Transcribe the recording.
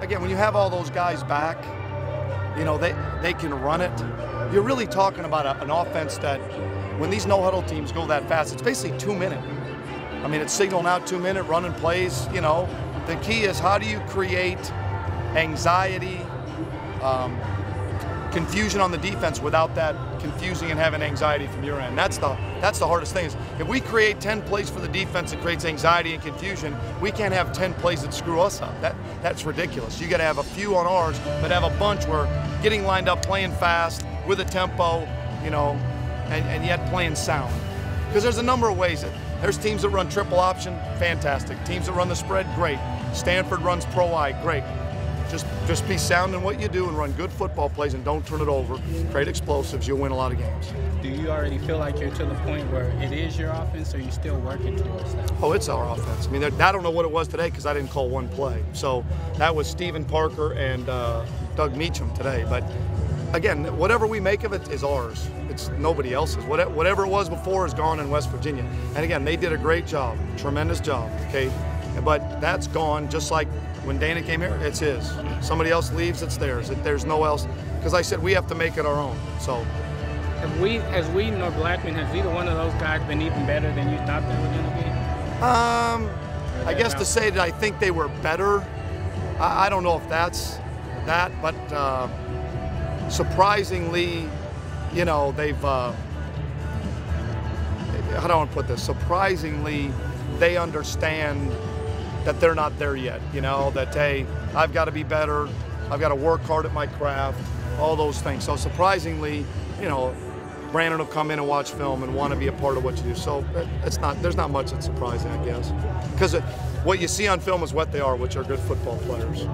again, when you have all those guys back, you know, they, they can run it. You're really talking about a, an offense that, when these no-huddle teams go that fast, it's basically two minute. I mean, it's signaling out two minute, running plays, you know. The key is how do you create anxiety, um, confusion on the defense without that confusing and having anxiety from your end. That's the that's the hardest thing. Is if we create 10 plays for the defense that creates anxiety and confusion, we can't have 10 plays that screw us up. That that's ridiculous. You got to have a few on ours, but have a bunch where getting lined up, playing fast with a tempo, you know, and, and yet playing sound. Because there's a number of ways that there's teams that run triple option, fantastic. Teams that run the spread, great. Stanford runs pro I, great. Just just be sound in what you do and run good football plays and don't turn it over. Create explosives, you'll win a lot of games. Do you already feel like you're to the point where it is your offense, or you're still working towards that? Oh, it's our offense. I mean, I don't know what it was today because I didn't call one play. So that was Stephen Parker and uh, Doug Meacham today. But again, whatever we make of it is ours. It's nobody else's. Whatever it was before is gone in West Virginia. And again, they did a great job, tremendous job. Okay, but that's gone just like when Dana came here, it's his. Somebody else leaves, it's theirs. There's no else. Because I said we have to make it our own. So. Have we, as Weeden or Blackmon, has either one of those guys been even better than you thought they were going to be? Um, I guess to say that I think they were better, I, I don't know if that's that, but uh, surprisingly, you know, they've. Uh, how do I want to put this? Surprisingly, they understand that they're not there yet. You know, that hey, I've got to be better. I've got to work hard at my craft. All those things. So surprisingly, you know, Brandon will come in and watch film and want to be a part of what you do. So it's not. There's not much that's surprising, I guess, because what you see on film is what they are, which are good football players.